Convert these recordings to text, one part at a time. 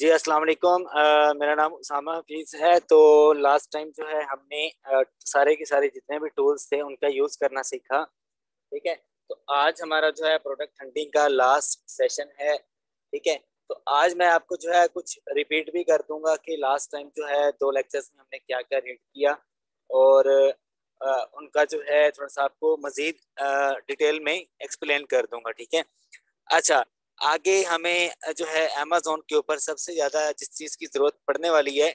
जी अस्सलाम वालेकुम। मेरा नाम उसामा हफीज़ है तो लास्ट टाइम जो है हमने आ, सारे के सारे जितने भी टूल्स थे उनका यूज़ करना सीखा ठीक है? तो आज हमारा जो है प्रोडक्ट हंटिंग का लास्ट सेशन है ठीक है? तो आज मैं आपको जो है कुछ रिपीट भी कर दूँगा कि लास्ट टाइम जो है दो लेक्चर्स में हमने क्या क्या रीड किया और आ, उनका जो है थोड़ा सा आपको मज़ीद डिटेल में एक्सप्लेन कर दूँगा ठीक है? अच्छा आगे हमें जो है अमेजोन के ऊपर सबसे ज़्यादा जिस चीज़ की ज़रूरत पड़ने वाली है,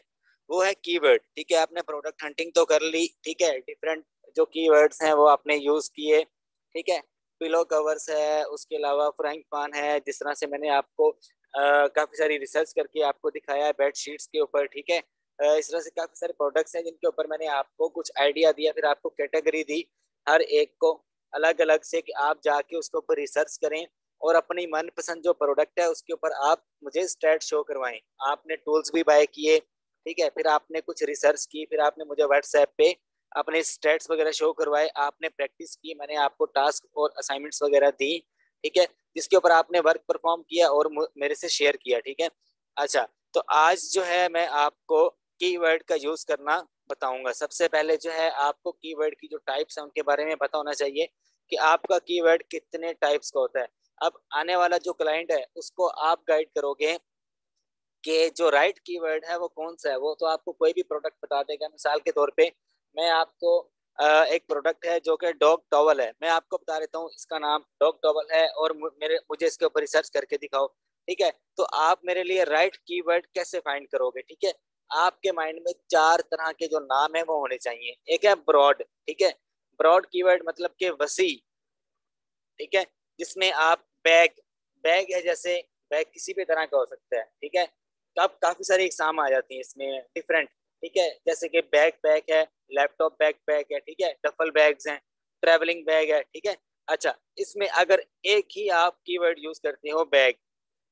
वो है कीवर्ड ठीक है? आपने प्रोडक्ट हंटिंग तो कर ली, ठीक है? डिफरेंट जो कीवर्ड्स हैं वो आपने यूज़ किए, ठीक है? पिलो कवर्स है, उसके अलावा फ्राइंग पान है, जिस तरह से मैंने आपको काफ़ी सारी रिसर्च करके आपको दिखाया है बेड शीट्स के ऊपर, ठीक है? इस तरह से काफ़ी सारे प्रोडक्ट्स हैं जिनके ऊपर मैंने आपको कुछ आइडिया दिया, फिर आपको कैटेगरी दी, हर एक को अलग अलग से कि आप जाके उसके ऊपर रिसर्च करें। और अपनी मनपसंद जो प्रोडक्ट है, उसके ऊपर आप मुझे स्टेट शो करवाएँ। आपने टूल्स भी बाय किए, ठीक है? फिर आपने कुछ रिसर्च की, फिर आपने मुझे व्हाट्सएप पे अपने स्टेट्स वगैरह शो करवाए, आपने प्रैक्टिस की, मैंने आपको टास्क और असाइनमेंट्स वगैरह दी, ठीक है? जिसके ऊपर आपने वर्क परफॉर्म किया और मेरे से शेयर किया, ठीक है? अच्छा तो आज जो है, मैं आपको कीवर्ड का यूज़ करना बताऊँगा। सबसे पहले जो है, आपको कीवर्ड की जो टाइप्स है, उनके बारे में पता होना चाहिए कि आपका कीवर्ड कितने टाइप्स का होता है। अब आने वाला जो क्लाइंट है, उसको आप गाइड करोगे कि जो राइट कीवर्ड है, वो कौन सा है? वो तो आपको कोई भी प्रोडक्ट बता देगा। मिसाल के तौर पे, मैं आपको एक प्रोडक्ट है जो कि डॉग टॉवल है। मैं आपको बता देता हूँ, इसका नाम डॉग टॉवल है और मेरे, मुझे इसके ऊपर रिसर्च करके दिखाओ, ठीक है? तो आप मेरे लिए राइट कीवर्ड कैसे फाइंड करोगे, ठीक है? आपके माइंड में चार तरह के जो नाम है, वो होने चाहिए। एक है ब्रॉड ठीक है? ब्रॉड कीवर्ड मतलब के वसी, ठीक है? जिसमें आप बैग बैग है जैसे बैग किसी भी तरह का हो सकता है ठीक है? तो आप काफ़ी सारी एग्ज़ाम आ जाती हैं इसमें डिफरेंट ठीक है? जैसे कि बैग पैक है लैपटॉप बैग पैक है ठीक है? डफल बैग्स हैं ट्रेवलिंग बैग है ठीक है? अच्छा इसमें अगर एक ही आप कीवर्ड यूज़ करते हो बैग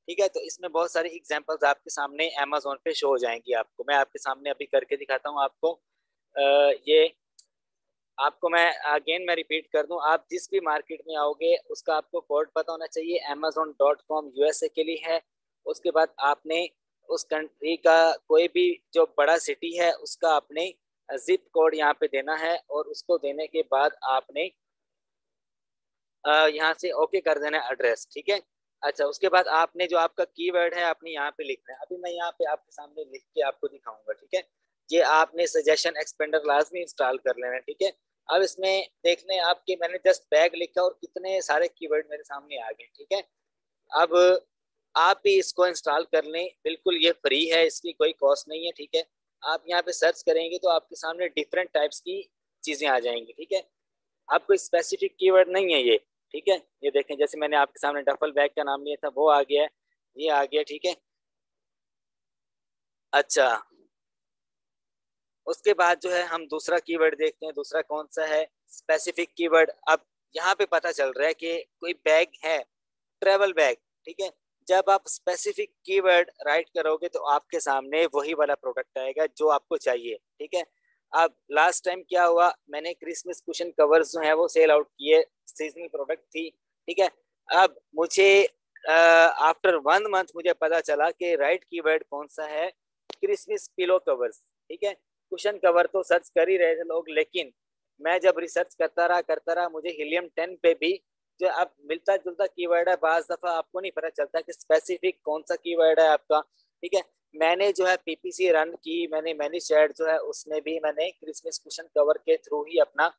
ठीक है? तो इसमें बहुत सारी एग्जांपल्स आपके सामने अमेजोन पे शो हो जाएँगी आपको। मैं आपके सामने अभी करके दिखाता हूँ आपको आ, ये आपको मैं अगेन मैं रिपीट कर दूँ, आप जिस भी मार्केट में आओगे, उसका आपको कोड पता होना चाहिए अमेजोन डॉट कॉम यूएसए के लिए है। उसके बाद आपने उस कंट्री का कोई भी जो बड़ा सिटी है, उसका आपने जिप कोड यहाँ पे देना है और उसको देने के बाद आपने यहाँ से ओके कर देना है एड्रेस ठीक है? अच्छा उसके बाद आपने जो आपका कीवर्ड है, आपने यहाँ पे लिखना है। अभी मैं यहाँ पे आपके सामने लिख के आपको दिखाऊँगा, ठीक है? ये आपने सजेशन एक्सपेंडर क्लास में इंस्टॉल कर लेना है ठीक है? अब इसमें देखने आपके, मैंने जस्ट बैग लिखा और कितने सारे कीवर्ड मेरे सामने आ गए, ठीक है? अब आप भी इसको इंस्टॉल कर लें, बिल्कुल ये फ्री है, इसकी कोई कॉस्ट नहीं है, ठीक है? आप यहाँ पे सर्च करेंगे तो आपके सामने डिफरेंट टाइप्स की चीज़ें आ जाएँगी, ठीक है? आपको स्पेसिफिक कीवर्ड नहीं है ये, ठीक है? ये देखें, जैसे मैंने आपके सामने डफल बैग का नाम लिया था, वो आ गया ये आ गया, ठीक है? अच्छा उसके बाद जो है हम दूसरा कीवर्ड देखते हैं, दूसरा कौन सा है स्पेसिफिक कीवर्ड अब यहाँ पे पता चल रहा है कि कोई बैग है ट्रेवल बैग ठीक है? जब आप स्पेसिफिक कीवर्ड राइट करोगे तो आपके सामने वही वाला प्रोडक्ट आएगा जो आपको चाहिए, ठीक है? अब लास्ट टाइम क्या हुआ? मैंने क्रिसमस कुशन कवर्स जो है वो सेल आउट किए सीजनल प्रोडक्ट थी, ठीक है? अब मुझे आफ्टर वन मंथ मुझे पता चला कि राइट कीवर्ड कौन सा है? क्रिसमस पिलो कवर्स ठीक है? कुशन कवर तो सर्च कर ही रहे थे लोग, लेकिन मैं जब रिसर्च करता रहा करता रहा, मुझे हीलियम टेन पे भी जो अब मिलता जुलता कीवर्ड है, बाज दफ़ा आपको नहीं पता चलता कि स्पेसिफिक कौन सा कीवर्ड है आपका, ठीक है? मैंने जो है पीपीसी रन की, मैंने, मैनी चैट जो है उसमें भी मैंने क्रिसमस क्वेश्चन कवर के थ्रू ही अपना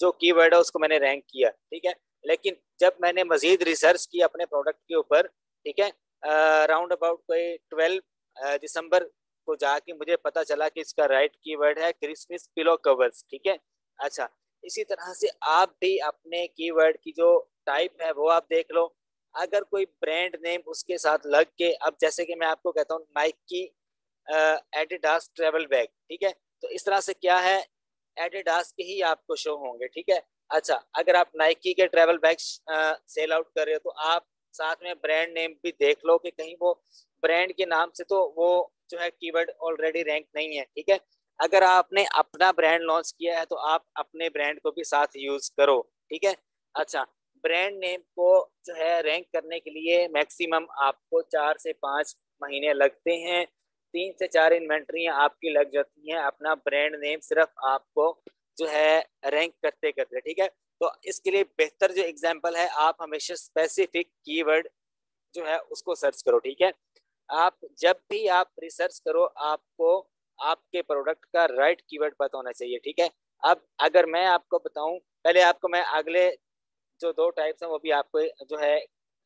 जो कीवर्ड है उसको मैंने रैंक किया, ठीक है? लेकिन जब मैंने मजीद रिसर्च की अपने प्रोडक्ट के ऊपर, ठीक है? राउंड अबाउट कोई ट्वेल्व दिसंबर को जाके मुझे पता चला कि इसका राइट कीवर्ड है क्रिसमस पिलो कवर्स ठीक है? अच्छा इसी तरह से आप भी अपने कीवर्ड की जो टाइप है वो आप देख लो। अगर कोई ब्रांड नेम उसके साथ लग के, अब जैसे कि मैं आपको कहता हूँ नाइकी एडिडास ट्रेवल बैग ठीक है? तो इस तरह से क्या है? एडिडास के ही आपको शो होंगे, ठीक है? अच्छा अगर आप नाइकी के ट्रेवल बैग सेल आउट कर रहे हो तो आप साथ में ब्रांड नेम भी देख लो कि कहीं वो ब्रांड के नाम से तो वो जो है कीवर्ड ऑलरेडी रैंक नहीं है, ठीक है? अगर आपने अपना ब्रांड लॉन्च किया है तो आप अपने ब्रांड को भी साथ यूज़ करो, ठीक है? अच्छा ब्रांड नेम को जो है रैंक करने के लिए मैक्सिमम आपको चार से पाँच महीने लगते हैं। तीन से चार इन्वेंट्री आपकी लग जाती हैं, अपना ब्रांड नेम सिर्फ़ आपको जो है रैंक करते करते ठीक है? तो इसके लिए बेहतर जो एग्ज़ाम्पल है, आप हमेशा स्पेसिफिक कीवर्ड जो है उसको सर्च करो, ठीक है? आप जब भी आप रिसर्च करो, आपको आपके प्रोडक्ट का राइट कीवर्ड पता होना चाहिए, ठीक है? अब अगर मैं आपको बताऊँ, पहले आपको मैं अगले जो दो टाइप्स हैं, वो भी आपको जो है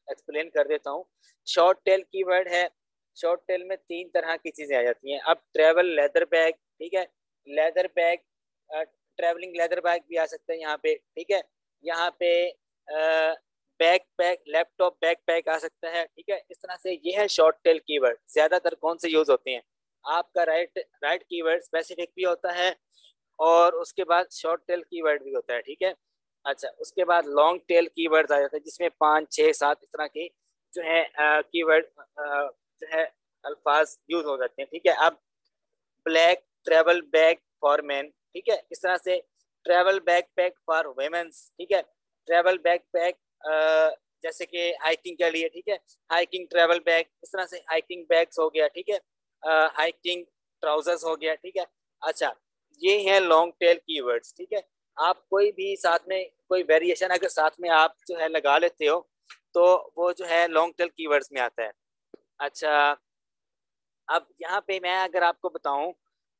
एक्सप्लेन कर देता हूँ। शॉर्ट टेल कीवर्ड है। शॉर्ट टेल में तीन तरह की चीज़ें आ जाती हैं। अब ट्रेवल लेदर बैग ठीक है? Leather bag travelling leather bag भी आ सकता है यहाँ पे, ठीक है? यहाँ पे backpack laptop backpack आ सकता है, ठीक है? इस तरह से ये है शॉर्ट टेल कीवर्ड ज़्यादातर कौन से यूज़ होते हैं? आपका राइट राइट कीवर्ड स्पेसिफिक भी होता है और उसके बाद शॉर्ट टेल कीवर्ड भी होता है, ठीक है? अच्छा उसके बाद लॉन्ग टेल कीवर्ड आ जाते हैं, जिसमें पाँच, छः, सात इस तरह के जो है कीवर्ड जो है, अल्फाज यूज़ हो जाते हैं, ठीक है? अब black travel bag for man ठीक है? इस तरह से travel bag pack for womens ठीक है? ट्रेवल बैग पैक जैसे कि हाइकिंग के लिए, ठीक है? हाइकिंग ट्रेवल बैग इस तरह से हाइकिंग बैग्स हो गया, ठीक है? हाइकिंग ट्राउजर्स हो गया, ठीक है? अच्छा ये है लॉन्ग टेल कीवर्ड्स ठीक है? आप कोई भी साथ में, कोई वेरिएशन अगर साथ में आप जो है लगा लेते हो तो वो जो है लॉन्ग टेल कीवर्ड्स में आता है। अच्छा अब यहाँ पे मैं अगर आपको बताऊँ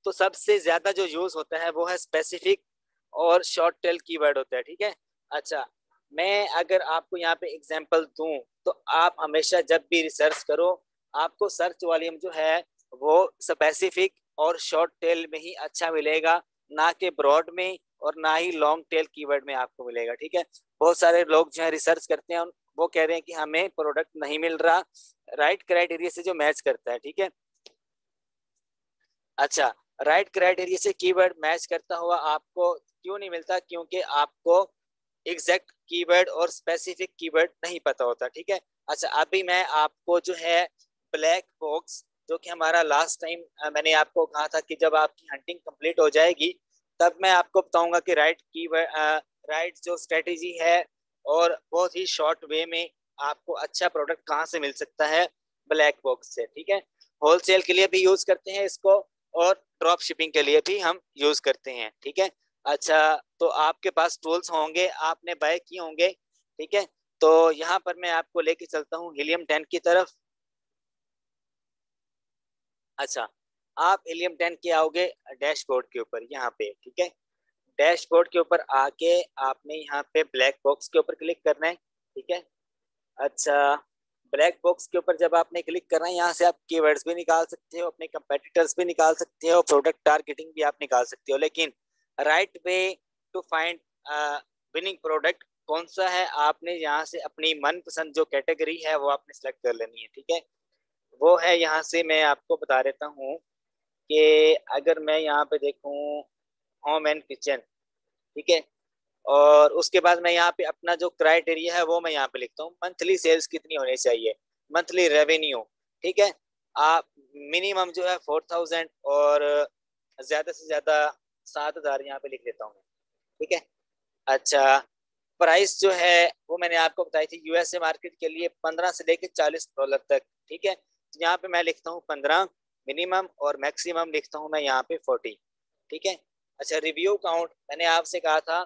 तो सबसे ज़्यादा जो यूज़ होता है वो है स्पेसिफिक और शॉर्ट टेल कीवर्ड होता है, ठीक है? अच्छा मैं अगर आपको यहाँ पे एग्ज़ाम्पल दूँ तो आप हमेशा जब भी रिसर्च करो, आपको सर्च वॉल्यूम जो है, वो स्पेसिफिक और शॉर्ट टेल में ही अच्छा मिलेगा। ना कि ब्रॉड में और ना ही लॉन्ग टेल कीवर्ड में आपको मिलेगा, ठीक है? बहुत सारे लोग जो है रिसर्च करते हैं वो कह रहे हैं कि हमें प्रोडक्ट नहीं मिल रहा। राइट क्राइटेरिया से जो मैच करता है, ठीक है? अच्छा राइट क्राइटेरिया से कीवर्ड मैच करता हुआ आपको क्यों नहीं मिलता? क्योंकि आपको एग्जैक्ट कीवर्ड और स्पेसिफिक कीवर्ड नहीं पता होता, ठीक है? अच्छा अभी मैं आपको जो है ब्लैक बॉक्स, जो कि हमारा लास्ट टाइम मैंने आपको कहा था कि जब आपकी हंटिंग कंप्लीट हो जाएगी, तब मैं आपको बताऊँगा कि राइट की राइट जो स्ट्रेटेजी है और बहुत ही शॉर्ट वे में आपको अच्छा प्रोडक्ट कहाँ से मिल सकता है ब्लैक बॉक्स से, ठीक है? होलसेल के लिए भी यूज़ करते हैं इसको और ड्रॉप शिपिंग के लिए भी हम यूज़ करते हैं, ठीक है? अच्छा तो आपके पास टूल्स होंगे, आपने बाय किए होंगे, ठीक है? तो यहाँ पर मैं आपको लेके चलता हूँ हीलियम टेन की तरफ़। अच्छा आप हीलियम टेन के आओगे डैशबोर्ड के ऊपर, यहाँ पे, ठीक है? डैशबोर्ड के ऊपर आके आपने यहाँ पे ब्लैक बॉक्स के ऊपर क्लिक करना है, ठीक है? अच्छा ब्लैक बॉक्स के ऊपर जब आपने क्लिक करना है, यहाँ से आप कीवर्ड्स भी निकाल सकते हो, अपने कंपेटिटर्स भी निकाल सकते हो प्रोडक्ट टारगेटिंग भी आप निकाल सकते हो, लेकिन right way to find winning product कौन सा है आपने यहाँ से अपनी मनपसंद जो कैटेगरी है, वो आपने सेलेक्ट कर लेनी है, ठीक है? वो है यहाँ से मैं आपको बता देता हूँ कि अगर मैं यहाँ पे देखूँ होम एंड किचन ठीक है? और उसके बाद मैं यहाँ पे अपना जो क्राइटेरिया है, वो मैं यहाँ पे लिखता हूँ। मंथली सेल्स कितनी होनी चाहिए? मंथली रेवेन्यू ठीक है? आप मिनिमम जो है फोर थाउज़ेंड और ज़्यादा से ज़्यादा सात हज़ार यहाँ पे लिख लेता हूँ ठीक है? अच्छा प्राइस जो है, वो मैंने आपको बताई थी यूएसए मार्केट के लिए पंद्रह से लेकर चालीस डॉलर तक। ठीक है? तो यहाँ पे मैं लिखता हूँ पंद्रह मिनिमम और मैक्सिमम लिखता हूँ मैं यहाँ पे फोर्टी ठीक है? अच्छा रिव्यू काउंट मैंने आपसे कहा था,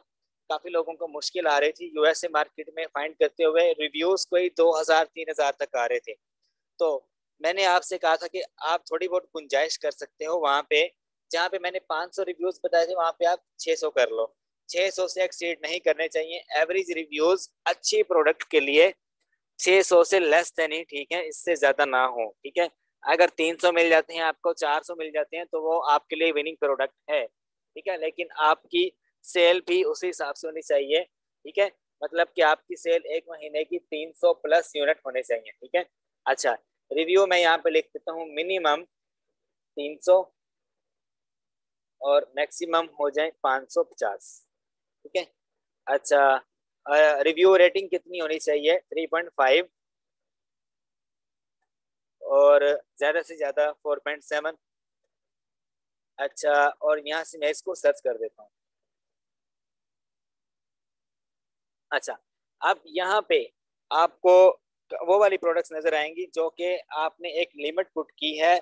काफ़ी लोगों को मुश्किल आ रही थी यूएसए मार्केट में फाइंड करते हुए। रिव्यूज़ कोई दो हज़ार, तीन हज़ार तक आ रहे थे। तो मैंने आपसे कहा था कि आप थोड़ी बहुत गुंजाइश कर सकते हो वहाँ पे। जहाँ पे मैंने 500 रिव्यूज़ बताए थे, वहाँ पे आप 600 कर लो। 600 से एक्सीड नहीं करने चाहिए। एवरेज रिव्यूज़ अच्छी प्रोडक्ट के लिए 600 से लेस देन ही, ठीक है? इससे ज़्यादा ना हो, ठीक है? अगर 300 मिल जाते हैं आपको 400 मिल जाते हैं तो वो आपके लिए विनिंग प्रोडक्ट है, ठीक है? लेकिन आपकी सेल भी उसी हिसाब से होनी चाहिए, ठीक है? मतलब कि आपकी सेल एक महीने की 300 प्लस यूनिट होने चाहिए, ठीक है? अच्छा रिव्यू मैं यहाँ पे लिख देता हूँ मिनिमम 300 और मैक्सिमम हो जाए 550 ठीक है? अच्छा रिव्यू रेटिंग कितनी होनी चाहिए? 3.5 और ज़्यादा से ज़्यादा 4.7 अच्छा और यहाँ से मैं इसको सर्च कर देता हूँ। अच्छा अब यहाँ पे आपको वो वाली प्रोडक्ट्स नज़र आएँगी जो कि आपने एक लिमिट पुट की है।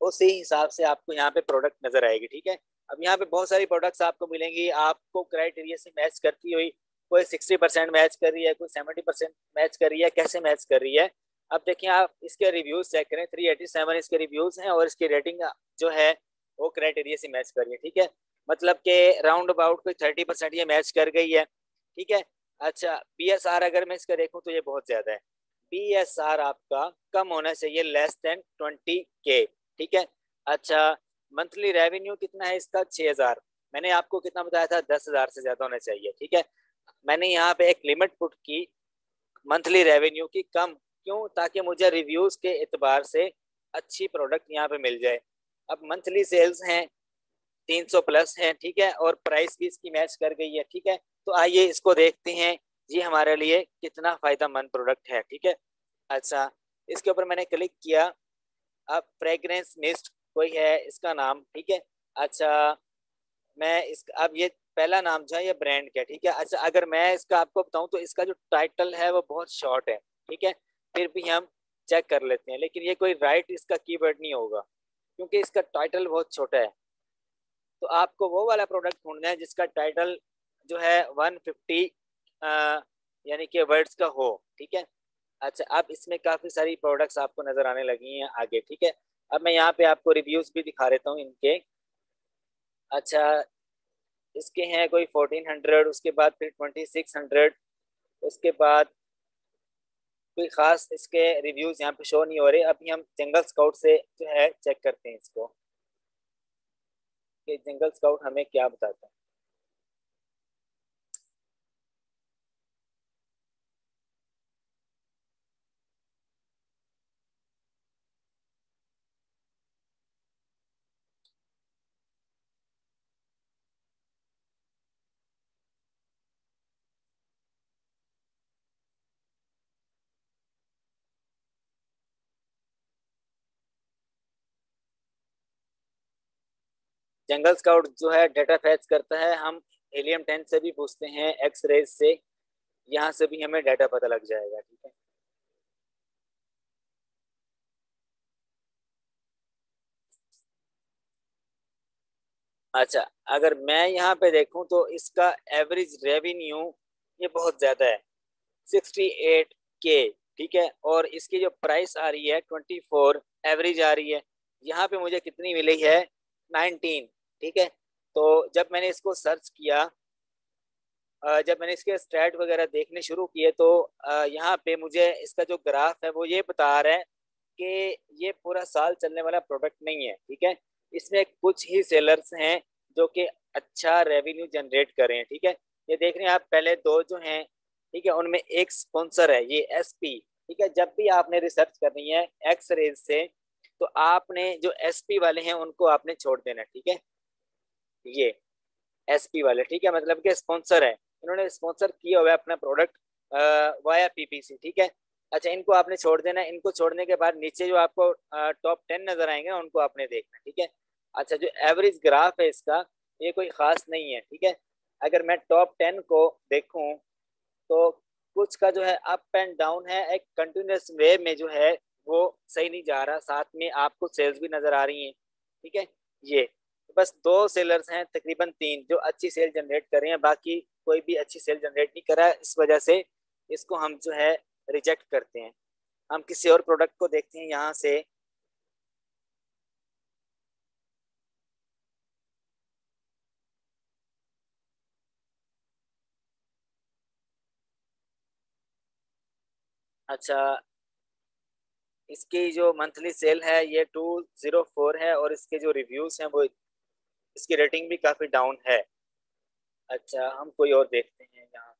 उसी हिसाब से आपको यहाँ पे प्रोडक्ट नज़र आएगी, ठीक है? अब यहाँ पे बहुत सारी प्रोडक्ट्स आपको मिलेंगी। आपको क्राइटेरिया से मैच करती हुई कोई सिक्सटी परसेंट मैच कर रही है, कोई सेवेंटी परसेंट मैच कर रही है, कैसे मैच कर रही है? अब देखिए आप इसके रिव्यूज़ चेक करें। थ्री एटी सेवन इसके रिव्यूज़ हैं और इसकी रेटिंग जो है वो क्राइटेरिया से मैच कर रही है, ठीक है? मतलब के राउंड अबाउट कोई थर्टी परसेंट ये मैच कर गई है, ठीक है? अच्छा बी एस आर अगर मैं इसका देखूँ तो ये बहुत ज़्यादा है। बी एस आर आपका कम होना चाहिए लेस देन ट्वेंटी के ठीक है? अच्छा मंथली रेवेन्यू कितना है इसका? छः हज़ार। मैंने आपको कितना बताया था? दस हज़ार से ज़्यादा होना चाहिए, ठीक है? मैंने यहाँ पे एक लिमिट पुट की मंथली रेवेन्यू की कम क्यों? ताकि मुझे रिव्यूज़ के एतबार से अच्छी प्रोडक्ट यहाँ पे मिल जाए। अब मंथली सेल्स हैं, तीन सौ प्लस है, ठीक है? और प्राइस भी इसकी मैच कर गई है, ठीक है? तो आइए इसको देखते हैं ये हमारे लिए कितना फ़ायदा मंद प्रोडक्ट है, ठीक है? अच्छा इसके ऊपर मैंने क्लिक किया। अब फ्रेगरेंस मिस्ट कोई है, इसका नाम, ठीक है? अच्छा मैं इस, अब ये पहला नाम जो है, ये ब्रांड का ठीक है? अच्छा अगर मैं इसका आपको बताऊँ तो इसका जो टाइटल है, वो बहुत शॉर्ट है, ठीक है? फिर भी हम चेक कर लेते हैं, लेकिन ये कोई राइट इसका कीवर्ड नहीं होगा, क्योंकि इसका टाइटल बहुत छोटा है। तो आपको वो वाला प्रोडक्ट ढूंढना है, जिसका टाइटल जो है 150 यानी कि वर्ड्स का हो, ठीक है? अच्छा अब इसमें काफ़ी सारी प्रोडक्ट्स आपको नज़र आने लगी हैं आगे, ठीक है? अब मैं यहाँ पे आपको रिव्यूज़ भी दिखा देता हूँ इनके। अच्छा इसके हैं कोई 1400 उसके बाद फिर 2600 उसके बाद कोई ख़ास इसके रिव्यूज़ यहाँ पे शो नहीं हो रहे। अभी हम जंगल स्काउट से जो है चेक करते हैं इसको। कि जंगल स्काउट हमें क्या बताता है। जंगल स्काउट जो है डेटा फैच करता है, हम एलियम टेन से भी पूछते हैं एक्स रेज से, यहाँ से भी हमें डाटा पता लग जाएगा, ठीक है? अच्छा अगर मैं यहाँ पे देखूँ तो इसका एवरेज रेवेन्यू ये बहुत ज़्यादा है सिक्सटी एट के ठीक है? और इसकी जो प्राइस आ रही है ट्वेंटी फोर एवरेज आ रही है। यहाँ पे मुझे कितनी मिली है? नाइनटीन ठीक है? तो जब मैंने इसको सर्च किया जब मैंने इसके स्टैट वगैरह देखने शुरू किए तो यहाँ पे मुझे इसका जो ग्राफ है, वो ये बता रहा है कि ये पूरा साल चलने वाला प्रोडक्ट नहीं है, ठीक है? इसमें कुछ ही सेलर्स हैं जो कि अच्छा रेवेन्यू जनरेट करें ठीक है? ये देख रहे हैं आप, पहले दो जो हैं, ठीक है, उनमें एक स्पॉन्सर है, ये एस पी ठीक है? जब भी आपने रिसर्च करनी है एक्स रेज से तो आपने जो एस पी वाले हैं, उनको आपने छोड़ देना, ठीक है? ये एस पी वाले, ठीक है? मतलब कि स्पॉन्सर है। इन्होंने स्पॉन्सर किया हुआ है अपना प्रोडक्ट वाया पीपीसी ठीक है? अच्छा इनको आपने छोड़ देना इनको छोड़ने के बाद नीचे जो आपको टॉप टेन नज़र आएँगे, उनको आपने देखना, ठीक है? अच्छा जो एवरेज ग्राफ है इसका, ये कोई ख़ास नहीं है, ठीक है? अगर मैं टॉप टेन को देखूँ तो कुछ का जो है अप एंड डाउन है, एक कंटिन्यूस वे में जो है, वो सही नहीं जा रहा। साथ में आपको सेल्स भी नज़र आ रही हैं, ठीक है? ये बस दो सेलर्स हैं, तकरीबन तीन, जो अच्छी सेल जनरेट कर रहे हैं, बाकी कोई भी अच्छी सेल जनरेट नहीं करा इस वजह से इसको हम जो है रिजेक्ट करते हैं। हम किसी और प्रोडक्ट को देखते हैं यहाँ से। अच्छा इसकी जो मंथली सेल है, ये टू ज़ीरो फोर है और इसके जो रिव्यूज़ हैं वो इसकी रेटिंग भी काफ़ी डाउन है। अच्छा हम कोई और देखते हैं यहाँ।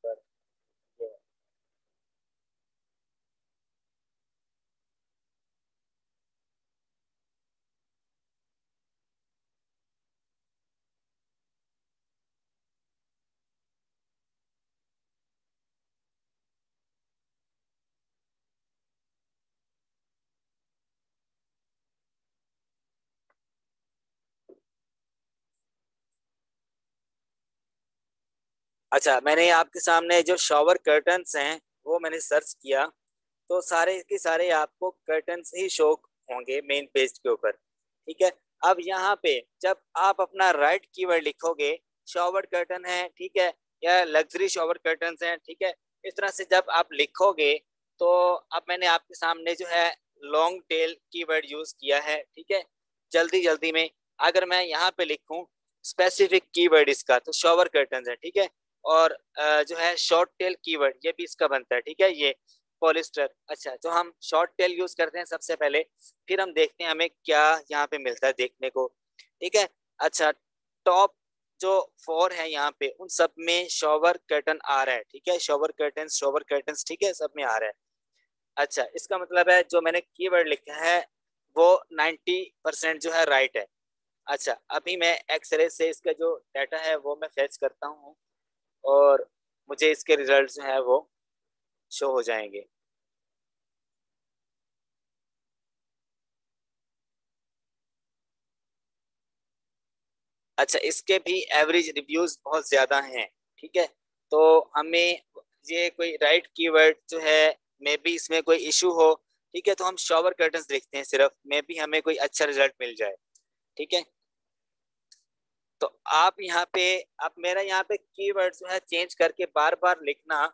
अच्छा मैंने आपके सामने जो शॉवर कर्टन्स हैं, वो मैंने सर्च किया तो सारे के सारे आपको कर्टन ही शो होंगे मेन पेज के ऊपर, ठीक है? अब यहाँ पे जब आप अपना राइट कीवर्ड लिखोगे शॉवर कर्टन है, ठीक है, या लग्जरी शॉवर कर्टन हैं, ठीक है, इस तरह से जब आप लिखोगे तो अब मैंने आपके सामने जो है लॉन्ग टेल कीवर्ड यूज़ किया है, ठीक है? जल्दी जल्दी में, अगर मैं यहाँ पे लिखूं स्पेसिफिक कीवर्ड इसका तो शॉवर कर्टन है, ठीक है? और जो है शॉर्ट टेल कीवर्ड ये भी इसका बनता है, ठीक है? ये पॉलिस्टर अच्छा तो हम शॉर्ट टेल यूज़ करते हैं सबसे पहले, फिर हम देखते हैं हमें क्या यहाँ पे मिलता है देखने को, ठीक है? अच्छा टॉप जो फोर है यहाँ पे, उन सब में शॉवर कर्टन आ रहा है, ठीक है? शॉवर कर्टन शॉवर कर्टन ठीक है? सब में आ रहा है। अच्छा इसका मतलब है जो मैंने कीवर्ड लिखा है, वो 90 परसेंट जो है राइट है। अच्छा अभी मैं एक्सरे से इसका जो डाटा है वो मैं फेच करता हूँ। और मुझे इसके रिज़ल्ट जो है वो शो हो जाएँगे। अच्छा इसके भी एवरेज रिव्यूज़ बहुत ज़्यादा हैं, ठीक है? तो हमें ये कोई राइट कीवर्ड जो है मे बी इसमें कोई इशू हो, ठीक है? तो हम शॉवर कर्टन देखते हैं सिर्फ़ मे बी हमें कोई अच्छा रिज़ल्ट मिल जाए, ठीक है? तो आप यहाँ पे, आप मेरा यहाँ पे कीवर्ड जो है चेंज करके बार बार लिखना,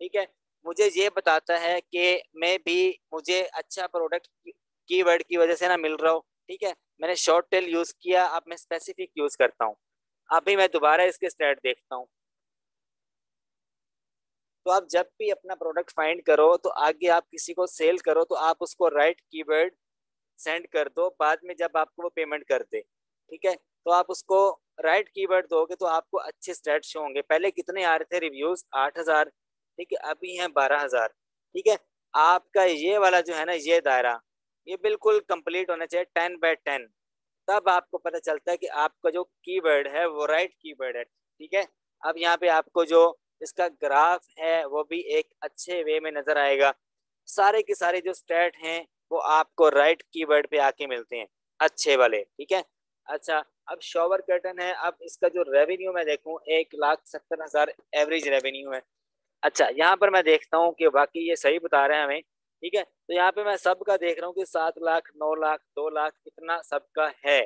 ठीक है? मुझे ये बताता है कि मैं भी, मुझे अच्छा प्रोडक्ट कीवर्ड की वजह से ना मिल रहा हो, ठीक है? मैंने शॉर्ट टेल यूज़ किया, अब मैं स्पेसिफिक यूज़ करता हूँ। अभी मैं दोबारा इसके स्टेट देखता हूँ। तो आप जब भी अपना प्रोडक्ट फाइंड करो तो आगे आप किसी को सेल करो तो आप उसको राइट कीवर्ड सेंड कर दो, बाद में जब आपको वो पेमेंट कर दे, ठीक है? तो आप उसको राइट कीवर्ड दोगे तो आपको अच्छे स्टेट शो होंगे। पहले कितने आ रहे थे रिव्यूज़ आठ हज़ार। ठीक है, अभी हैं बारह हज़ार। ठीक है, आपका ये वाला जो है ना, ये दायरा, ये बिल्कुल कंप्लीट होना चाहिए टेन बाय टेन तब आपको पता चलता है कि आपका जो कीवर्ड है, वो राइट कीवर्ड है। ठीक है, अब यहाँ पे आपको जो इसका ग्राफ है, वो भी एक अच्छे वे में नज़र आएगा। सारे के सारे जो स्टेट हैं, वो आपको राइट कीवर्ड पे आके मिलते हैं, अच्छे वाले। ठीक है अच्छा अब शॉवर कर्टन है, अब इसका जो रेवेन्यू मैं देखूँ, एक लाख सत्तर हज़ार एवरेज रेवेन्यू है। अच्छा यहाँ पर मैं देखता हूँ कि बाकी ये सही बता रहे हैं हमें, ठीक है? तो यहाँ पे मैं सबका देख रहा हूँ कि सात लाख, नौ लाख, दो लाख इतना सबका है,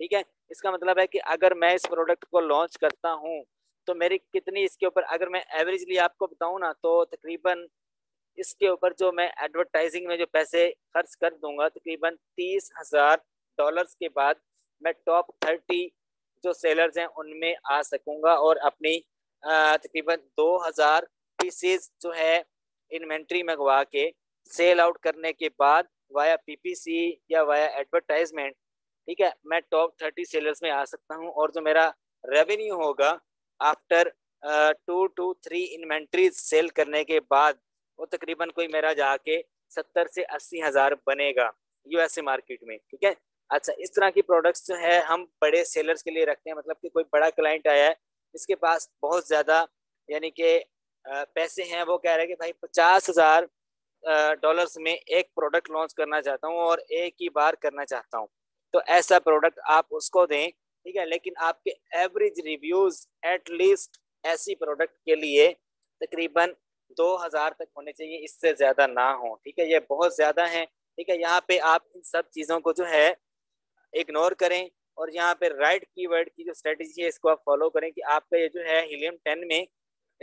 ठीक है? इसका मतलब है कि अगर मैं इस प्रोडक्ट को लॉन्च करता हूँ तो मेरी कितनी इसके ऊपर, अगर मैं एवरेजली आपको बताऊँ ना तो तकरीबन इसके ऊपर जो मैं एडवर्टाइजिंग में जो पैसे खर्च कर दूँगा, तकरीबन तीस हज़ार डॉलर्स के बाद मैं टॉप थर्टी जो सेलर्स हैं, उनमें आ सकूँगा और अपनी तकरीबन दो हज़ार पीसीज जो है इन्वेंट्री मंगवा के सेल आउट करने के बाद वाया पीपीसी या वाया एडवर्टाइजमेंट ठीक है, मैं टॉप थर्टी सेलर्स में आ सकता हूँ और जो मेरा रेवेन्यू होगा after two to three inventories sell करने के बाद वो तकरीबन कोई मेरा जाके सत्तर से अस्सी हज़ार बनेगा यूएसए मार्केट में, ठीक है? अच्छा इस तरह की प्रोडक्ट्स जो है, हम बड़े सेलर्स के लिए रखते हैं। मतलब कि कोई बड़ा क्लाइंट आया है, इसके पास बहुत ज़्यादा, यानी कि पैसे हैं, वो कह रहे हैं कि, भाई, पचास हज़ार डॉलर्स में एक प्रोडक्ट लॉन्च करना चाहता हूँ और एक ही बार करना चाहता हूँ। तो ऐसा प्रोडक्ट आप उसको दें, ठीक है? लेकिन आपके एवरेज रिव्यूज़ एटलीस्ट ऐसी प्रोडक्ट के लिए तकरीबन दो हज़ार तक होने चाहिए, इससे ज़्यादा ना हो, ठीक है? ये बहुत ज़्यादा है, ठीक है? यहाँ पे आप इन सब चीज़ों को जो है इग्नोर करें और यहाँ पे राइट कीवर्ड की जो स्ट्रेटेजी है, इसको आप फॉलो करें कि आपका ये जो है हीलियम टेन में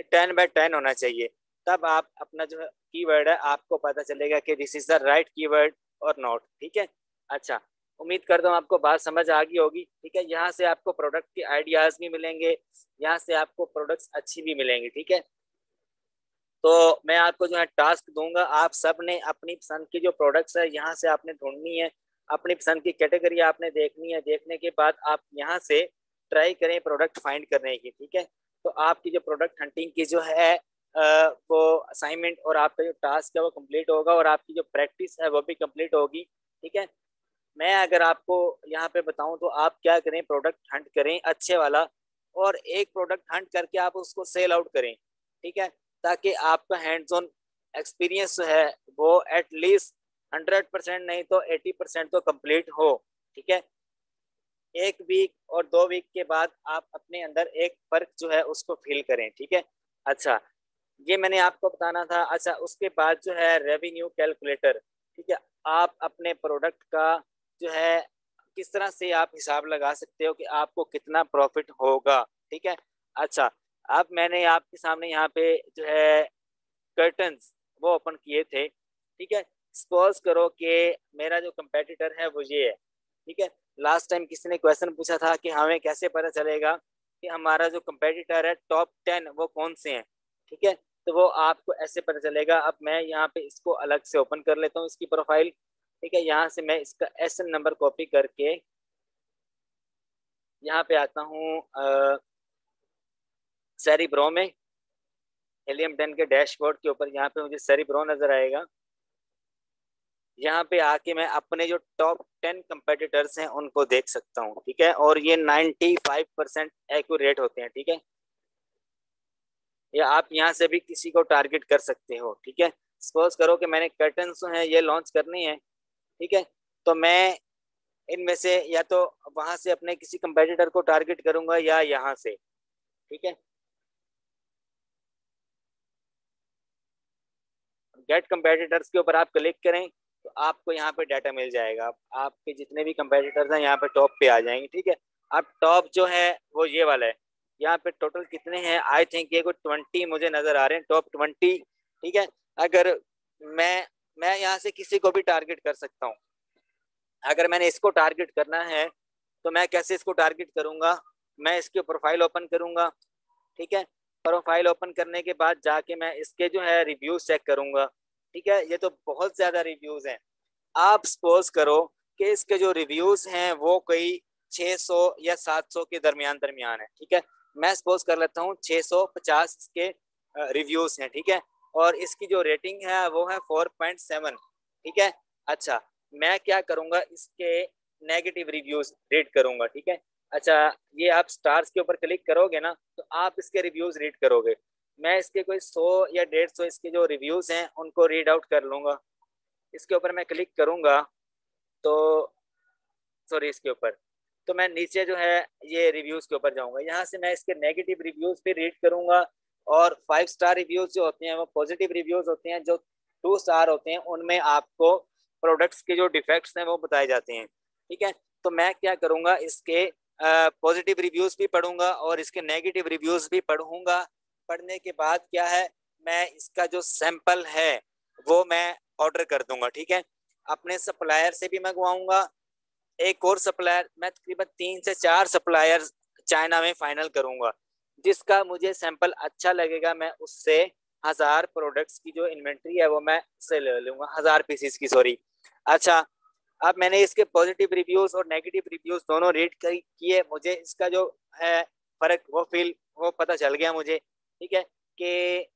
टेन बाय टेन होना चाहिए। तब आप अपना जो कीवर्ड है, आपको पता चलेगा कि this is the right keyword और नॉट ठीक है? अच्छा उम्मीद करता हूँ आपको बात समझ आ गई होगी, ठीक है? यहाँ से आपको प्रोडक्ट के आइडियाज़ भी मिलेंगे, यहाँ से आपको प्रोडक्ट्स अच्छी भी मिलेंगी, ठीक है? तो मैं आपको जो है टास्क दूँगा, आप सबने अपनी पसंद की जो प्रोडक्ट्स है, यहाँ से आपने ढूंढनी है अपनी पसंद की कैटेगरी आपने देखनी है। देखने के बाद आप यहाँ से ट्राई करें प्रोडक्ट फाइंड करने की, ठीक है? तो आपकी जो प्रोडक्ट हंटिंग की जो है वो असाइनमेंट और आपका जो टास्क है वो कंप्लीट होगा और आपकी जो प्रैक्टिस है वो भी कंप्लीट होगी, ठीक है? मैं अगर आपको यहाँ पे बताऊँ तो आप क्या करें प्रोडक्ट हंट करें अच्छे वाला और एक प्रोडक्ट हंट करके आप उसको सेल आउट करें, ठीक है? ताकि आपका हैंड्स ऑन एक्सपीरियंस जो है वो एटलीस्ट हंड्रेड परसेंट नहीं तो एटी परसेंट तो कंप्लीट हो, ठीक है? एक वीक और दो वीक के बाद आप अपने अंदर एक फ़र्क जो है उसको फील करें, ठीक है? अच्छा ये मैंने आपको बताना था। अच्छा उसके बाद जो है रेवेन्यू कैलकुलेटर ठीक है? आप अपने प्रोडक्ट का जो है किस तरह से आप हिसाब लगा सकते हो कि आपको कितना प्रॉफिट होगा, ठीक है? अच्छा अब मैंने आपके सामने यहाँ पे जो है कर्टन्स वो ओपन किए थे, ठीक है? सपोज़ करो कि मेरा जो कंपेटिटर है वो ये है, ठीक है? लास्ट टाइम किसी ने क्वेश्चन पूछा था कि हमें कैसे पता चलेगा कि हमारा जो कंपेटिटर है टॉप टेन वो कौन से हैं, ठीक है? तो वो आपको ऐसे पता चलेगा। अब मैं यहाँ पे इसको अलग से ओपन कर लेता हूँ इसकी प्रोफ़ाइल ठीक है? यहाँ से मैं इसका एस एन नंबर कॉपी करके यहाँ पे आता हूँ सैरी ब्रो में हेलियम टेन के डैशबोर्ड के ऊपर। यहाँ पे मुझे सैरी ब्रो नज़र आएगा। यहाँ पे आके मैं अपने जो टॉप टेन कंपेटिटर्स हैं, उनको देख सकता हूँ, ठीक है? और ये नाइन्टी फाइव परसेंट एक्यूरेट होते हैं, ठीक है? या आप यहाँ से भी किसी को टारगेट कर सकते हो, ठीक है? सपोज़ करो कि मैंने कर्टन हैं, ये लॉन्च करनी है, ठीक है? तो मैं इनमें से या तो वहाँ से अपने किसी कंपेटिटर को टारगेट करूँगा या यहाँ से, ठीक है? गेट कंपेटिटर्स के ऊपर आप क्लिक करें। तो आपको यहाँ पे डाटा मिल जाएगा। आपके जितने भी कंपेटिटर्स हैं यहाँ पे टॉप पे आ जाएँगे, ठीक है? अब टॉप जो है, वो ये वाला है। यहाँ पे टोटल कितने हैं? आई थिंक ये कोई ट्वेंटी मुझे नज़र आ रहे हैं टॉप ट्वेंटी ठीक है? अगर मैं मैं यहाँ से किसी को भी टारगेट कर सकता हूँ। अगर मैंने इसको टारगेट करना है तो मैं कैसे इसको टारगेट करूँगा? मैं इसके प्रोफ़ाइल ओपन करूँगा, ठीक है? प्रोफ़ाइल ओपन करने के बाद जाके मैं इसके जो है रिव्यूज़ चेक करूँगा। ठीक है? ये तो बहुत ज़्यादा रिव्यूज़ हैं। आप सपोज़ करो कि इसके जो रिव्यूज़ हैं, वो कोई 600 या 700 के दरमियान दरमियान है, ठीक है? मैं सपोज़ कर लेता हूँ 650 के रिव्यूज़ हैं, ठीक है? और इसकी जो रेटिंग है, वो है 4.7 ठीक है? अच्छा मैं क्या करूँगा? इसके नेगेटिव रिव्यूज़ रीड करूँगा, ठीक है? अच्छा ये आप स्टार्स के ऊपर क्लिक करोगे ना तो आप इसके रिव्यूज़ रीड करोगे। मैं इसके कोई सौ या डेढ़ सौ इसके जो रिव्यूज़ हैं, उनको रीड आउट कर लूँगा। इसके ऊपर मैं क्लिक करूँगा तो सॉरी इसके ऊपर। तो मैं नीचे जो है, ये रिव्यूज़ के ऊपर जाऊँगा। यहाँ से मैं इसके नेगेटिव रिव्यूज़ पे रीड करूँगा और फाइव स्टार रिव्यूज़ जो होते हैं, वो पॉजिटिव रिव्यूज़ होते हैं, जो टू स्टार होते हैं, उनमें आपको प्रोडक्ट्स के जो डिफेक्ट्स हैं, वो बताए जाते हैं। ठीक है? तो मैं क्या करूँगा, इसके पॉजिटिव रिव्यूज़ भी पढ़ूँगा और इसके नेगेटिव रिव्यूज़ भी पढ़ूँगा। पढ़ने के बाद क्या है, मैं इसका जो सैंपल है, वो मैं ऑर्डर कर दूँगा, ठीक है? अपने सप्लायर से भी मंगवाऊँगा। एक और सप्लायर मैं तकरीबन तीन से चार सप्लायर चाइना में फाइनल करूँगा। जिसका मुझे सैंपल अच्छा लगेगा, मैं उससे हज़ार प्रोडक्ट्स की जो इन्वेंट्री है, वो मैं उससे ले लूँगा। हज़ार पीसीस की सॉरी अच्छा अब मैंने इसके पॉजिटिव रिव्यूज़ और नेगेटिव रिव्यूज़ दोनों रीड किए। मुझे इसका जो है, फ़र्क, वो फील वो पता चल गया मुझे। ठीक है कि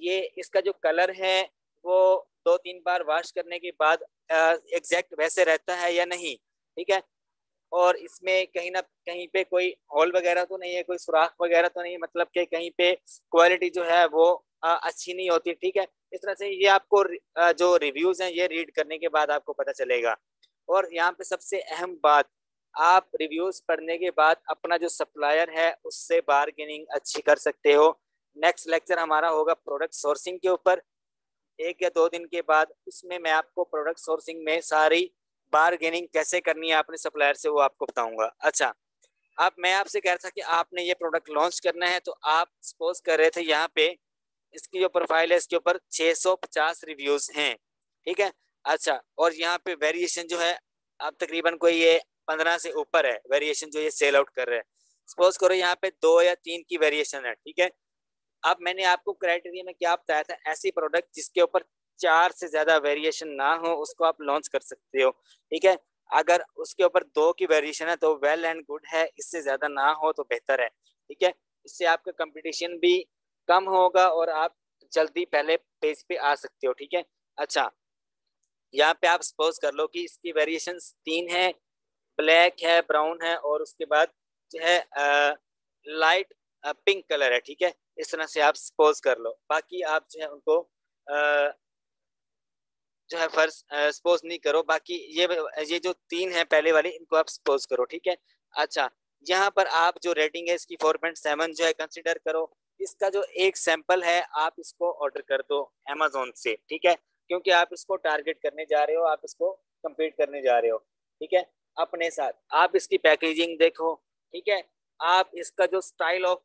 ये इसका जो कलर है वो दो तीन बार वॉश करने के बाद एग्जैक्ट वैसे रहता है या नहीं ठीक है? और इसमें कहीं ना कहीं पे कोई हॉल वगैरह तो नहीं है कोई सुराख वगैरह तो नहीं है मतलब कि कहीं पे क्वालिटी जो है वो आ, अच्छी नहीं होती ठीक है? इस तरह से ये आपको जो रिव्यूज़ हैं ये रीड करने के बाद आपको पता चलेगा। और यहाँ पे सबसे अहम बात आप रिव्यूज़ पढ़ने के बाद अपना जो सप्लायर है उससे बारगेनिंग अच्छी कर सकते हो। नेक्स्ट लेक्चर हमारा होगा प्रोडक्ट सोर्सिंग के ऊपर। एक या दो दिन के बाद उसमें मैं आपको प्रोडक्ट सोर्सिंग में सारी बारगेनिंग कैसे करनी है अपने सप्लायर से वो आपको बताऊँगा। अच्छा अब मैं आपसे कह रहा था कि आपने ये प्रोडक्ट लॉन्च करना है तो आप सपोज़ कर रहे थे यहाँ पे, इसकी जो प्रोफ़ाइल है, इसके ऊपर 650 रिव्यूज़ हैं। ठीक है? अच्छा और यहाँ पे वेरिएशन जो है, अब तकरीबन कोई ये पंद्रह से ऊपर है वेरिएशन जो ये सेल आउट कर रहे हैं। सपोज़ करो यहाँ पे दो या तीन की वेरिएशन है, ठीक है? अब मैंने आपको क्राइटेरिया में क्या बताया था, ऐसी प्रोडक्ट जिसके ऊपर चार से ज़्यादा वेरिएशन ना हो, उसको आप लॉन्च कर सकते हो। ठीक है? अगर उसके ऊपर दो की वेरिएशन है तो वेल एंड गुड है, इससे ज़्यादा ना हो तो बेहतर है। ठीक है? इससे आपका कंपटीशन भी कम होगा और आप जल्दी पहले पेज पे आ सकते हो। ठीक है? अच्छा यहाँ पे आप सपोज़ कर लो कि इसकी वेरिएशन तीन है ब्लैक है ब्राउन है और उसके बाद जो है लाइट पिंक कलर है। ठीक है? इस तरह से आप सपोज़ कर लो। बाकी आप जो है उनको आ, जो है फ़र्ज़ सपोज़ नहीं करो। बाकी ये ये जो तीन है पहले वाले इनको आप सपोज़ करो ठीक है? अच्छा यहाँ पर आप जो रेटिंग है इसकी फोर पॉइंट सेवन जो है कंसिडर करो। इसका जो एक सैंपल है आप इसको ऑर्डर कर दो अमेजोन से ठीक है? क्योंकि आप इसको टारगेट करने जा रहे हो आप इसको कंप्लीट करने जा रहे हो ठीक है? अपने साथ आप इसकी पैकेजिंग देखो ठीक है? आप इसका जो स्टाइल ऑफ़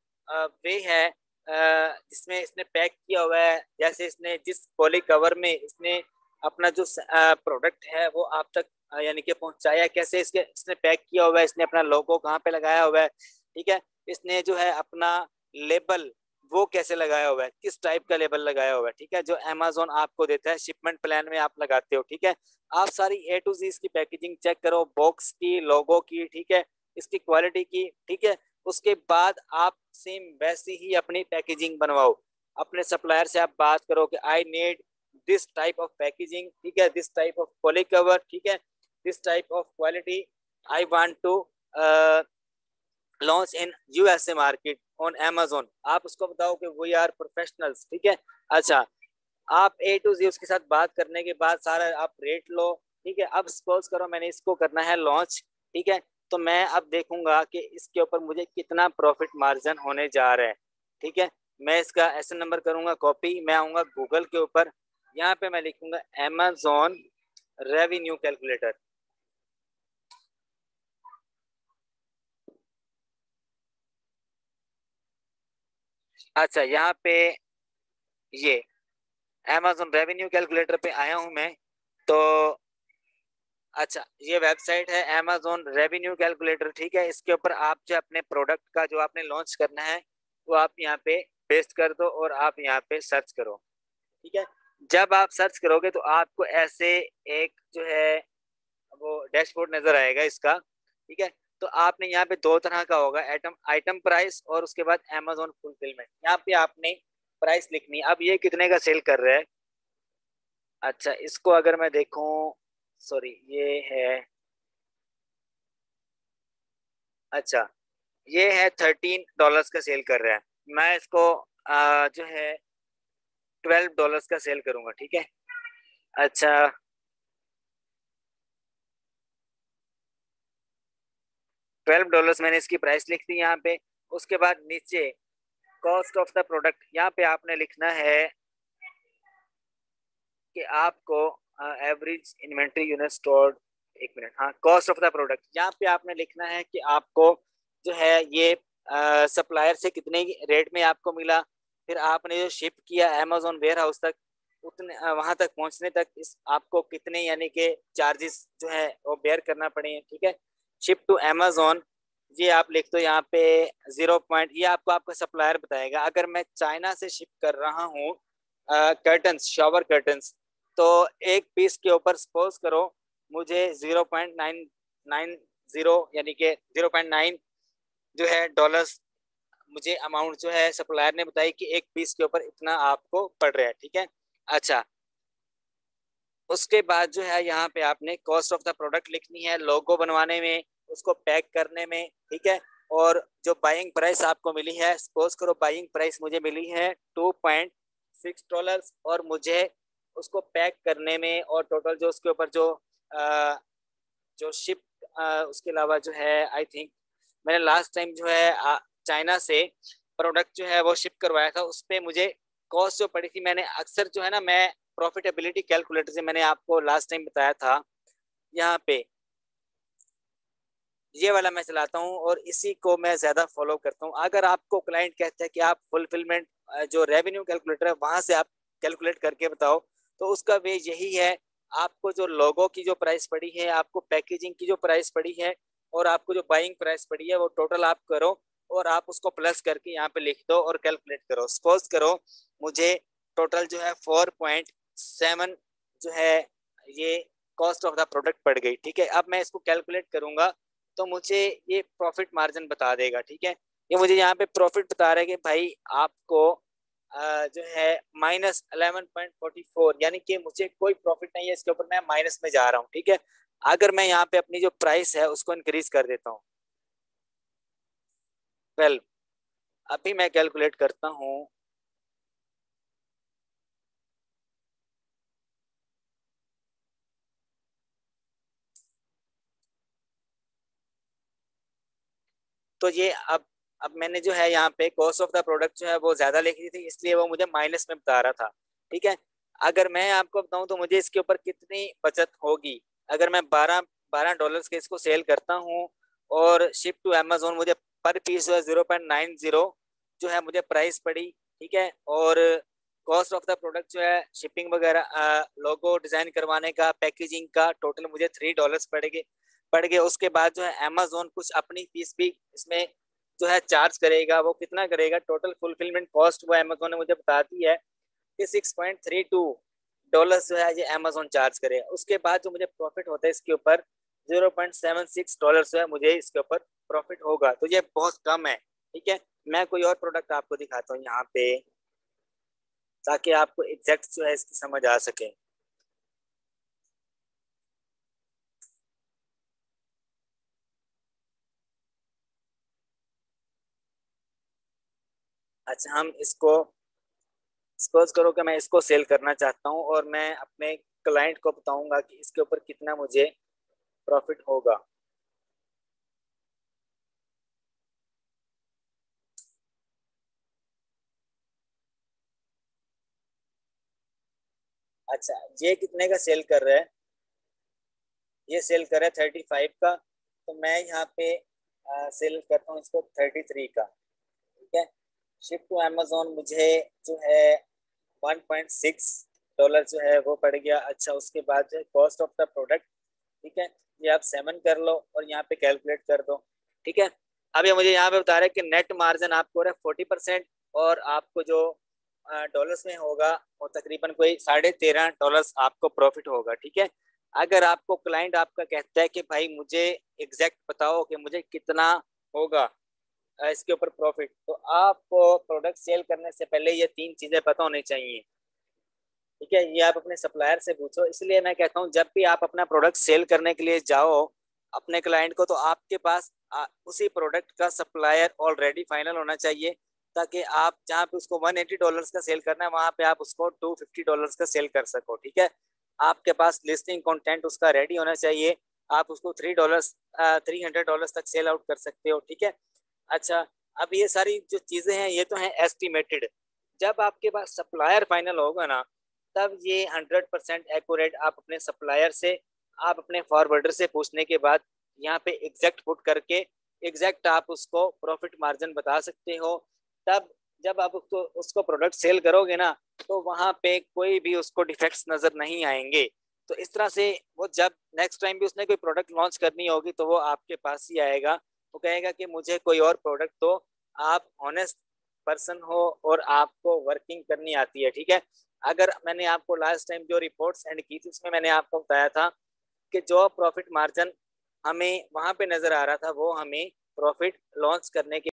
वे है जिसमें इसने पैक किया हुआ है, जैसे इसने जिस पॉली कवर में इसने अपना जो प्रोडक्ट है, वो आप तक यानी कि पहुँचाया, कैसे इसके, इसने पैक किया हुआ है, इसने अपना लोगो कहाँ पे लगाया हुआ है, ठीक है? इसने जो है अपना लेबल वो कैसे लगाया हुआ है, किस टाइप का लेबल लगाया हुआ है, ठीक है? जो अमेजोन आपको देता है शिपमेंट प्लान में आप लगाते हो, ठीक है? आप सारी ए टू जी इसकी पैकेजिंग चेक करो बॉक्स की लोगो की, ठीक है? इसकी क्वालिटी की, ठीक है? उसके बाद आप सेम वैसी ही अपनी पैकेजिंग बनवाओ। अपने सप्लायर से आप बात करो कि I need this type of packaging ठीक है? This type of poly cover ठीक है? This type of quality I want to launch in USA market on Amazon आप उसको बताओ कि वी आर प्रोफेशनल्स ठीक है? अच्छा आप ए टू जी उसके साथ बात करने के बाद सारा आप रेट लो, ठीक है? अब सपोज़ करो, मैंने इसको करना है लॉन्च ठीक है? तो मैं अब देखूँगा कि इसके ऊपर मुझे कितना प्रॉफिट मार्जिन होने जा रहा है। ठीक है? मैं इसका ऐसे नंबर करूँगा कॉपी मैं आऊँगा गूगल के ऊपर। यहाँ पे मैं लिखूँगा एमेजोन रेवेन्यू कैलकुलेटर अच्छा यहाँ पे ये अमेजोन रेवेन्यू कैलकुलेटर पे आया हूँ मैं। तो अच्छा ये वेबसाइट है अमेजोन रेवेन्यू कैलकुलेटर ठीक है? इसके ऊपर आप जो अपने प्रोडक्ट का जो आपने लॉन्च करना है, वो आप यहाँ पे पेस्ट कर दो और आप यहाँ पे सर्च करो, ठीक है? जब आप सर्च करोगे तो आपको ऐसे एक जो है, वो डैशबोर्ड नज़र आएगा इसका, ठीक है? तो आपने यहाँ पे दो तरह का होगा आइटम आइटम प्राइस और उसके बाद अमेजोन फुलफिलमेंट यहाँ पे आपने प्राइस लिखनी अब ये कितने का सेल कर रहा है? अच्छा इसको अगर मैं देखूँ सॉरी ये है अच्छा ये है थर्टीन डॉलर्स का सेल कर रहा है। मैं इसको आ, जो है ट्वेल्व डॉलर्स का सेल करूँगा ठीक है? अच्छा। ट्वेल्व डॉलर्स मैंने इसकी प्राइस लिख दी यहाँ पे। उसके बाद नीचे कॉस्ट ऑफ़ द प्रोडक्ट यहाँ पे आपने लिखना है कि आपको एवरेज इन्वेंट्री यूनिट स्टोर एक मिनट हाँ कॉस्ट ऑफ़ द प्रोडक्ट यहाँ पे आपने लिखना है कि आपको जो है ये सप्लायर से कितने रेट में आपको मिला, फिर आपने जो शिप किया अमेजोन वेयर हाउस तक, उतने वहाँ तक पहुँचने तक इस आपको कितने यानी के चार्जेस जो है वो बेयर करना पड़े ठीक है? शिप टू अमेजोन ये आप लिख दो यहाँ पे ज़ीरो पॉइंट ये आपको आपका सप्लायर बताएगा। अगर मैं चाइना से शिप कर रहा हूँ कर्टन्स शॉवर कर्टन्स तो एक पीस के ऊपर सपोज़ करो, मुझे zero point nine nine zero यानी कि ज़ीरो पॉइंट नाइन जो है डॉलर्स मुझे अमाउंट जो है सप्लायर ने बताई कि एक पीस के ऊपर इतना आपको पड़ रहा है, ठीक है? अच्छा। उसके बाद जो है यहाँ पे आपने कॉस्ट ऑफ़ द प्रोडक्ट लिखनी है लोगो बनवाने में, उसको पैक करने में, ठीक है? और जो बाइंग प्राइस आपको मिली है सपोज़ करो बाइंग प्राइस मुझे मिली है टू पॉइंट सिक्स डॉलर और मुझे उसको पैक करने में और टोटल जो उसके ऊपर जो आ, जो शिप आ, उसके अलावा जो है आई थिंक मैंने लास्ट टाइम जो है चाइना से प्रोडक्ट जो है वो शिप करवाया था उस पर मुझे कॉस्ट जो पड़ी थी मैंने अक्सर जो है ना मैं प्रॉफिटेबिलिटी कैलकुलेटर से मैंने आपको लास्ट टाइम बताया था यहाँ पे। ये वाला मैं चलाता हूँ और इसी को मैं ज़्यादा फॉलो करता हूँ। अगर आपको क्लाइंट कहता है कि आप फुलफिलमेंट जो रेवेन्यू कैलकुलेटर है वहाँ से आप कैलकुलेट करके बताओ तो उसका वे यही है। आपको जो लोगो की जो प्राइस पड़ी है, आपको पैकेजिंग की जो प्राइस पड़ी है और आपको जो बाइंग प्राइस पड़ी है, वो टोटल आप करो और आप उसको प्लस करके यहाँ पे लिख दो और कैलकुलेट करो। सपोज़ करो मुझे टोटल जो है फोर पॉइंट सेवन जो है ये कॉस्ट ऑफ़ द प्रोडक्ट पड़ गई, ठीक है? अब मैं इसको कैलकुलेट करूँगा तो मुझे ये प्रॉफिट मार्जिन बता देगा, ठीक है? ये मुझे यहाँ पे प्रॉफिट बता रहा कि भाई आपको जो है minus eleven point forty four, यानी कि मुझे कोई प्रॉफिट नहीं है, इसके ऊपर मैं माइनस में जा रहा हूँ, ठीक है? अगर मैं यहाँ पे अपनी जो प्राइस है उसको इंक्रीज कर देता हूँ। ट्वेल्व अभी मैं कैलकुलेट करता हूँ। तो ये अब अब मैंने जो है यहाँ पे कॉस्ट ऑफ़ द प्रोडक्ट जो है वो ज़्यादा लिख दी थी, इसलिए वो मुझे माइनस में बता रहा था। ठीक है? अगर मैं आपको बताऊँ तो मुझे इसके ऊपर कितनी बचत होगी? अगर मैं बारह बारह डॉलर के इसको सेल करता हूँ और शिप टू अमेजोन मुझे पर पीस जो है ज़ीरो पॉइंट नाइन ज़ीरो जो है मुझे प्राइस पड़ी, ठीक है? और कॉस्ट ऑफ़ द प्रोडक्ट जो है शिपिंग वगैरह लोगो डिज़ाइन करवाने का पैकेजिंग का टोटल मुझे थ्री डॉलर्स पड़ेंगे पड़ गए उसके बाद जो है अमेजोन कुछ अपनी फ़ीस भी इसमें जो है चार्ज करेगा, वो कितना करेगा? टोटल फुलफिलमेंट कॉस्ट वो अमेजोन ने मुझे बता दी है कि six point three two dollar जो है ये अमेजोन चार्ज करेगा उसके बाद जो मुझे प्रॉफिट होता है इसके ऊपर zero point seven six dollar जो है मुझे इसके ऊपर प्रॉफिट होगा। तो ये बहुत कम है, ठीक है? मैं कोई और प्रोडक्ट आपको दिखाता हूँ यहाँ पे, ताकि आपको एग्जैक्ट जो है इसकी समझ आ सके। अच्छा हम इसको सपोज़ करो कि मैं इसको सेल करना चाहता हूँ और मैं अपने क्लाइंट को बताऊँगा कि इसके ऊपर कितना मुझे प्रॉफिट होगा। अच्छा ये कितने का सेल कर रहा है? ये सेल कर रहा है थर्टी फाइव का तो मैं यहाँ पे आ, सेल करता हूँ इसको थर्टी थ्री का। शिप टू अमेजोन मुझे जो है वन पॉइंट सिक्स डॉलर जो है वो पड़ गया। अच्छा उसके बाद जो है कॉस्ट ऑफ़ द प्रोडक्ट ठीक है? ये आप सेवन कर लो और यहाँ पे कैलकुलेट कर दो, ठीक है? अब ये मुझे यहाँ पे बता रहे हैं कि नेट मार्जिन आपको रहा है फोर्टी परसेंट और आपको जो डॉलर्स में होगा वो तकरीबन कोई साढ़े तेरह डॉलर्स आपको प्रॉफिट होगा, ठीक है? अगर आपको क्लाइंट आपका कहता है कि भाई मुझे एग्जैक्ट बताओ कि मुझे कितना होगा इसके ऊपर प्रॉफिट तो आपको प्रोडक्ट सेल करने से पहले ये तीन चीज़ें पता होनी चाहिए। ठीक है? ये आप अपने सप्लायर से पूछो। इसलिए मैं कहता हूँ, जब भी आप अपना प्रोडक्ट सेल करने के लिए जाओ, अपने क्लाइंट को तो आपके पास उसी प्रोडक्ट का सप्लायर ऑलरेडी फाइनल होना चाहिए, ताकि आप जहाँ पे उसको 180 डॉलर्स का सेल करना है, वहाँ पे आप उसको 250 डॉलर्स का सेल कर सको। ठीक है? आपके पास लिस्टिंग कंटेंट उसका रेडी होना चाहिए। आप उसको three dollars three hundred dollars तक सेल आउट कर सकते हो। ठीक है? अच्छा अब ये सारी जो चीज़ें हैं, ये तो हैं एस्टिमेटेड जब आपके पास सप्लायर फाइनल होगा ना, तब ये हंड्रेड परसेंट एकट आप अपने सप्लायर से, आप अपने फॉरवर्डर से पूछने के बाद यहाँ पे एग्जैक्ट पुट करके एग्जैक्ट आप उसको प्रॉफिट मार्जिन बता सकते हो। तब जब आप उसको उसको प्रोडक्ट सेल करोगे ना तो वहाँ पे कोई भी उसको डिफेक्ट्स नज़र नहीं आएँगे। तो इस तरह से वो जब नेक्स्ट टाइम भी उसने कोई प्रोडक्ट लॉन्च करनी होगी तो वो आपके पास ही आएगा। वो कहेगा कि मुझे कोई और प्रोडक्ट तो आप ऑनेस्ट पर्सन हो और आपको वर्किंग करनी आती है, ठीक है? अगर मैंने आपको लास्ट टाइम जो रिपोर्ट सेंड की थी उसमें मैंने आपको बताया था कि जो प्रॉफिट मार्जिन हमें वहाँ पे नज़र आ रहा था, वो हमें प्रॉफिट लॉन्च करने के